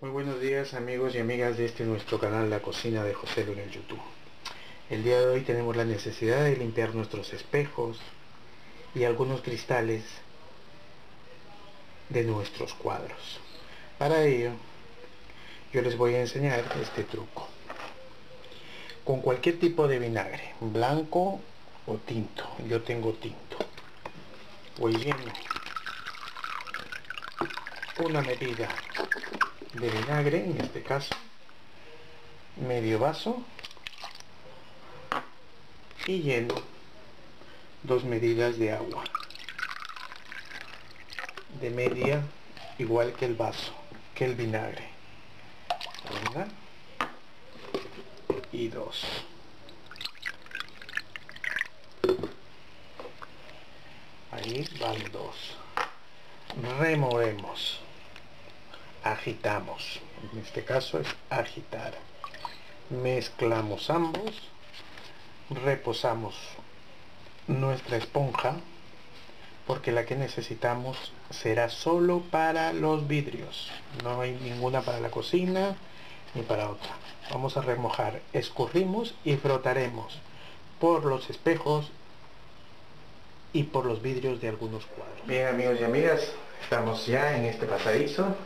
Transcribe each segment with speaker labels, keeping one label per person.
Speaker 1: Muy buenos días amigos y amigas de este nuestro canal La Cocina de José Luna en YouTube. El día de hoy tenemos la necesidad de limpiar nuestros espejos y algunos cristales de nuestros cuadros. Para ello yo les voy a enseñar este truco. Con cualquier tipo de vinagre, blanco o tinto. Yo tengo tinto. Voy viendo una medida de vinagre, en este caso, medio vaso, y lleno dos medidas de agua, de media, igual que el vaso, que el vinagre. Y dos. Ahí van dos. Removemos agitamos. En este caso es agitar. Mezclamos ambos reposamos nuestra esponja porque la que necesitamos será solo para los vidrios. No hay ninguna para la cocina ni para otra. Vamos a remojar. Escurrimos y frotaremos por los espejos y por los vidrios de algunos cuadros. Bien amigos y amigas estamos ya en este pasadizo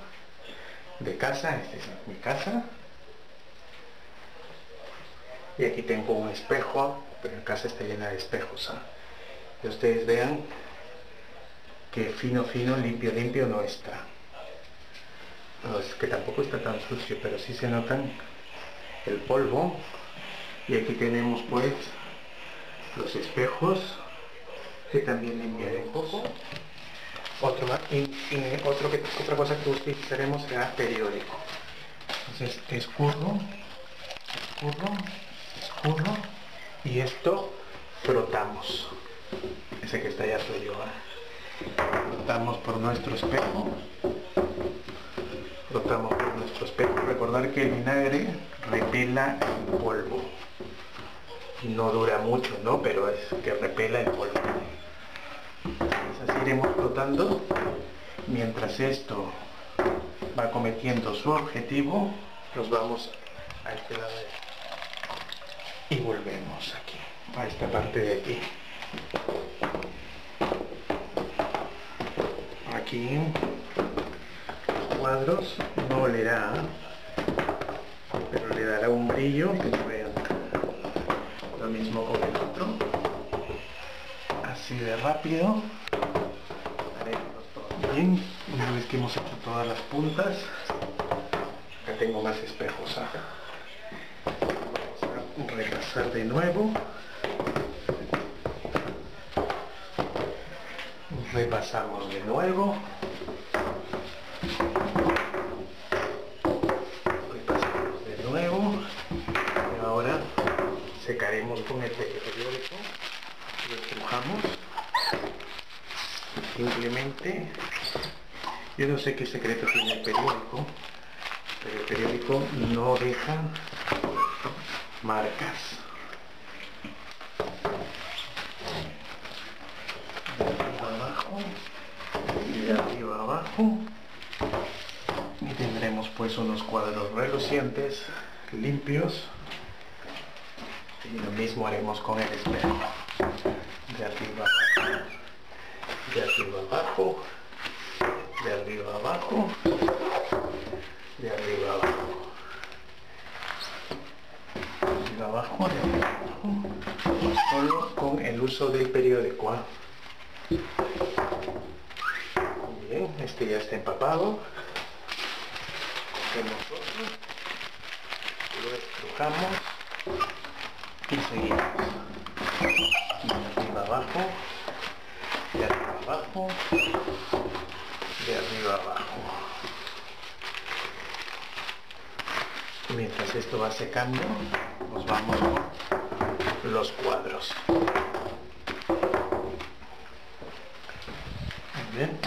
Speaker 1: de casa, esta es mi casa. Y aquí tengo un espejo, pero la casa está llena de espejos. ¿ah? Y ustedes vean que fino, fino, limpio, limpio no está. Es que tampoco está tan sucio, pero sí se notan el polvo. Y aquí tenemos pues los espejos que también limpiaré un poco. Otro, y, otro que, otra cosa que utilizaremos será periódico. Entonces escurro, escurro, escurro y esto frotamos. Ese que está allá soy yo. ¿eh? Frotamos por nuestro espejo. Frotamos por nuestro espejo. Recordar que el vinagre repela el polvo. No dura mucho, ¿no? Pero es que repela el polvo así iremos flotando mientras esto va cometiendo su objetivo. Nos vamos a este lado y volvemos aquí a esta parte de aquí. Aquí los cuadros no le da pero le dará un brillo que vean. Lo mismo con el otro así de rápido. Bien una vez que hemos hecho todas las puntas acá tengo más espejos ¿ah? vamos a repasar de nuevo. Repasamos de nuevo. Repasamos de nuevo. Y ahora secaremos con el periódico lo estrujamos simplemente yo no sé qué secreto tiene el periódico, pero el periódico no deja marcas. De arriba abajo y de arriba abajo. Y tendremos pues unos cuadros relucientes, limpios. Y lo mismo haremos con el espejo. De arriba abajo de arriba abajo, de arriba abajo, de arriba abajo, de arriba abajo, solo con el uso del periódico. ¿ah? Bien, este ya está empapado. Cogemos otro, lo estrujamos y seguimos. De arriba abajo, abajo, de arriba abajo. Mientras esto va secando nos vamos con los cuadros. Bien.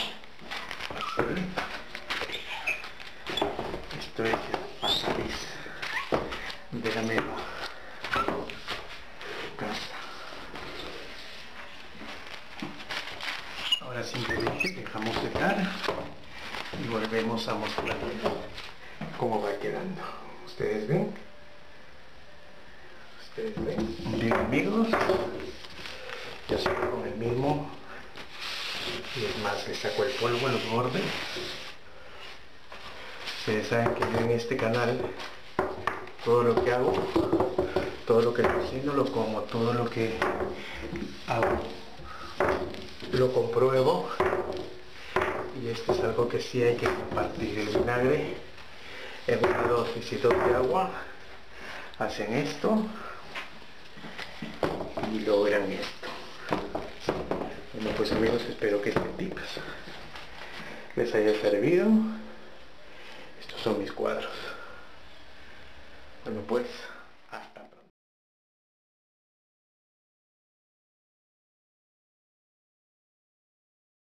Speaker 1: Esto es el pasadiz de la nueva casa ahora simplemente dejamos secar y volvemos a mostrar cómo va quedando. Ustedes ven ustedes ven bien amigos. Yo sigo con el mismo. Y es más le saco el polvo a los bordes. Ustedes saben que yo en este canal todo lo que hago todo lo que cocino lo como todo lo que hago lo compruebo y esto es algo que sí hay que compartir. El vinagre en una dosis de agua hacen esto y logran esto. Bueno pues amigos espero que este tips les haya servido. Estos son mis cuadros. Bueno pues